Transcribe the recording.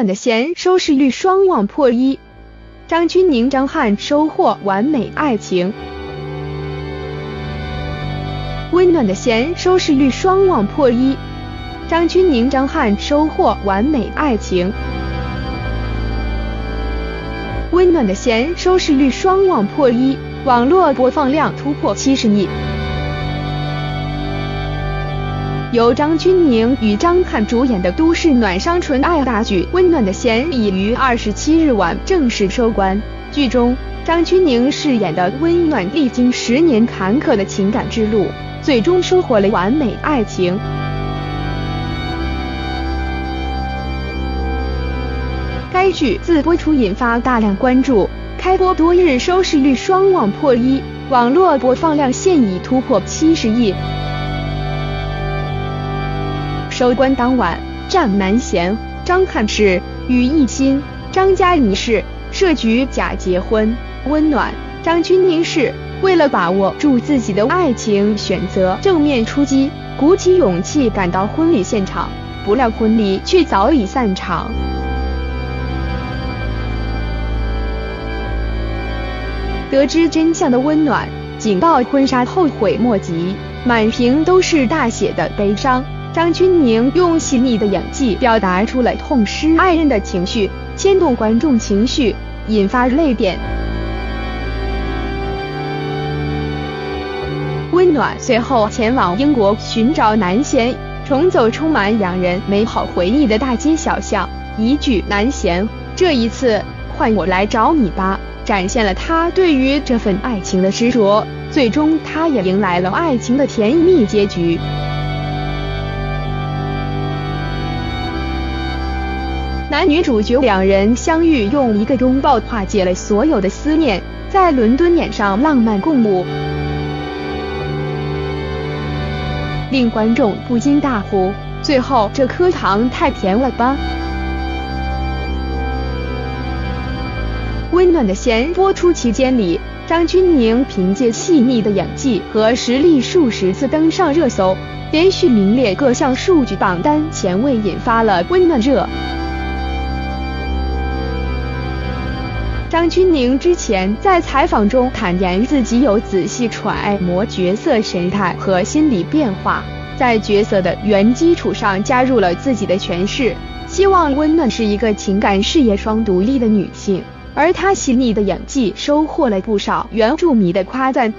暖的弦收视率双旺破一，张钧甯、张翰收获完美爱情。温暖的弦收视率双旺破一，张钧甯、张翰收获完美爱情。温暖的弦收视率双旺破一，网络播放量突破七十亿。由张钧甯与张翰主演的都市暖伤纯爱大剧《温暖的弦》已于二十七日晚正式收官。剧中，张钧甯饰演的温暖历经十年坎坷的情感之路，最终收获了完美爱情。该剧自播出引发大量关注，开播多日收视率双网破一，网络播放量现已突破七十亿。收官当晚，战南贤、张翰氏、与艺心、张嘉倪氏设局假结婚。温暖张钧甯氏为了把握住自己的爱情，选择正面出击，鼓起勇气赶到婚礼现场，不料婚礼却早已散场。得知真相的温暖，警报婚纱后悔莫及，满屏都是大写的悲伤。张钧甯用细腻的演技表达出了痛失爱人的情绪，牵动观众情绪，引发泪点。温暖随后前往英国寻找南贤，重走充满两人美好回忆的大街小巷。一句“南贤，这一次换我来找你吧”，展现了他对于这份爱情的执着。最终，他也迎来了爱情的甜蜜结局。男女主角两人相遇，用一个拥抱化解了所有的思念，在伦敦演上浪漫共舞，令观众不禁大呼：“最后这颗糖太甜了吧！”温暖的弦播出期间里，张钧甯凭借细腻的演技和实力，数十次登上热搜，连续名列各项数据榜单前位，引发了温暖热。张钧甯之前在采访中坦言，自己有仔细揣摩角色神态和心理变化，在角色的原基础上加入了自己的诠释，希望温暖是一个情感事业双独立的女性。而她细腻的演技收获了不少原著迷的夸赞。